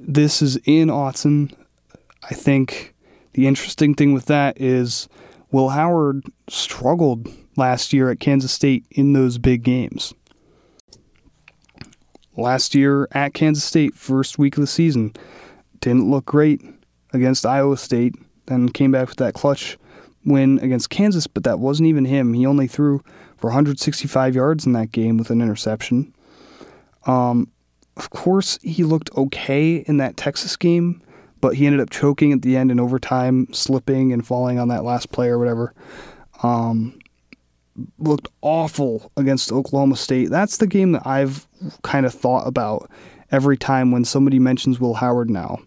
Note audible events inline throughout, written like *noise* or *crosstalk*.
this is in Autzen. I think the interesting thing with that is Will Howard struggled last year at Kansas State in those big games. Last year at Kansas State, first week of the season, didn't look great against Iowa State, then came back with that clutch win against Kansas, but that wasn't even him. He only threw for 165 yards in that game with an interception. Um, of course, he looked okay in that Texas game, but he ended up choking at the end in overtime, slipping and falling on that last play or whatever. Um, looked awful against Oklahoma State. That's the game that I've kind of thought about every time when somebody mentions Will Howard now.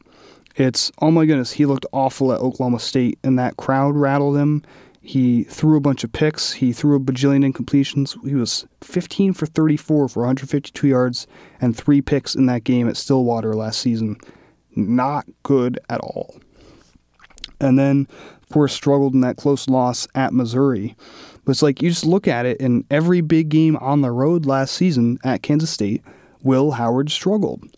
It's, oh my goodness, he looked awful at Oklahoma State, and that crowd rattled him. He threw a bunch of picks. He threw a bajillion incompletions. He was 15 for 34 for 152 yards and three picks in that game at Stillwater last season. Not good at all. And then, of course, struggled in that close loss at Missouri. But it's like you just look at it in every big game on the road last season at Kansas State, Will Howard struggled.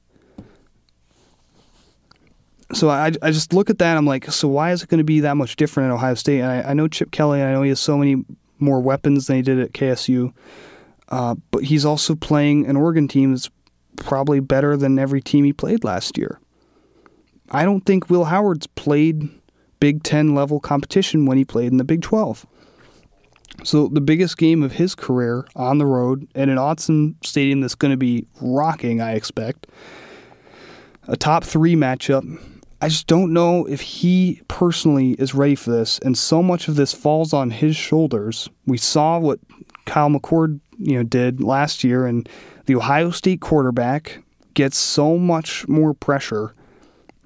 So I, I just look at that. I'm like, so why is it going to be that much different at Ohio State? And I, I know Chip Kelly. I know he has so many more weapons than he did at KSU. Uh, but he's also playing an Oregon team that's probably better than every team he played last year. I don't think Will Howard's played Big Ten level competition when he played in the Big 12. So the biggest game of his career on the road in an Autzen stadium that's going to be rocking, I expect. A top three matchup. I just don't know if he personally is ready for this, and so much of this falls on his shoulders. We saw what Kyle McCord, you know, did last year, and the Ohio State quarterback gets so much more pressure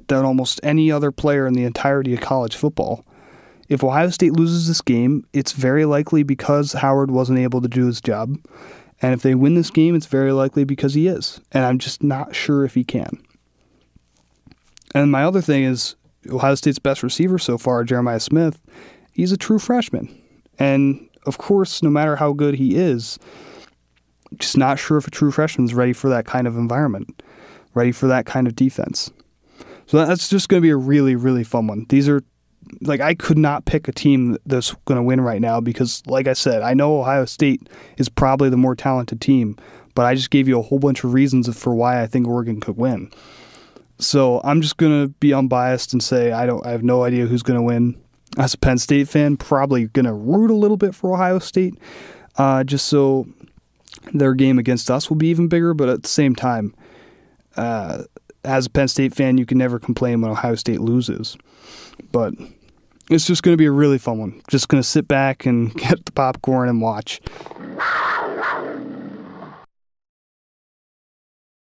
than almost any other player in the entirety of college football. If Ohio State loses this game, it's very likely because Howard wasn't able to do his job. And if they win this game, it's very likely because he is. And I'm just not sure if he can. And my other thing is Ohio State's best receiver so far, Jeremiah Smith, he's a true freshman. And of course, no matter how good he is, just not sure if a true freshman's ready for that kind of environment, ready for that kind of defense. So that's just going to be a really, really fun one. These are like I could not pick a team that's going to win right now because, like I said, I know Ohio State is probably the more talented team, but I just gave you a whole bunch of reasons for why I think Oregon could win. So I'm just going to be unbiased and say I don't. I have no idea who's going to win. As a Penn State fan, probably going to root a little bit for Ohio State, uh, just so their game against us will be even bigger. But at the same time, uh, as a Penn State fan, you can never complain when Ohio State loses. But it's just going to be a really fun one. Just going to sit back and *laughs* get the popcorn and watch.